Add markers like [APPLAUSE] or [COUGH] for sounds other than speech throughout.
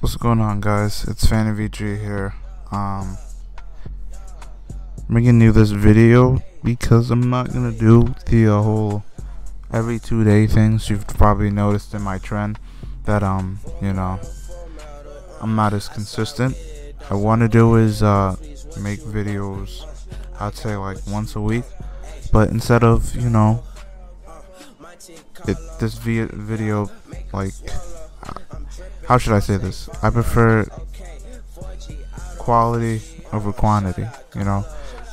What's going on guys? It's Fan of VG here. Um making you this video because I'm not gonna do the uh, whole every two day things you've probably noticed in my trend that um you know I'm not as consistent. I want to do is uh make videos I'd say like once a week but instead of you know it this video like how should I say this? I prefer quality over quantity. You know,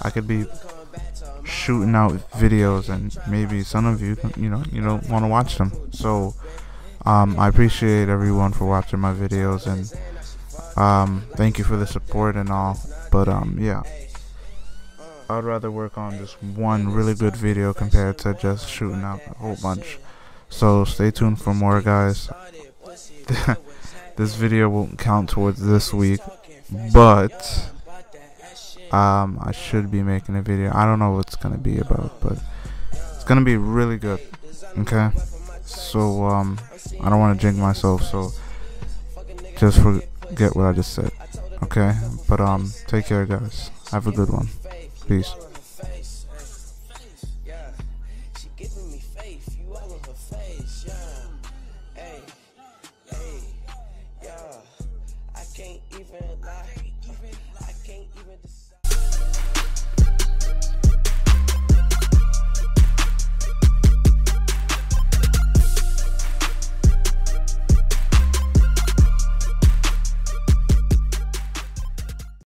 I could be shooting out videos and maybe some of you, you know, you don't want to watch them. So, um, I appreciate everyone for watching my videos and um, thank you for the support and all. But um, yeah. I'd rather work on just one really good video compared to just shooting out a whole bunch. So stay tuned for more guys. [LAUGHS] this video won't count towards this week, but um, I should be making a video. I don't know what it's gonna be about, but it's gonna be really good. Okay, so um, I don't want to jinx myself, so just forget what I just said. Okay, but um, take care, guys. Have a good one. Peace. Hey.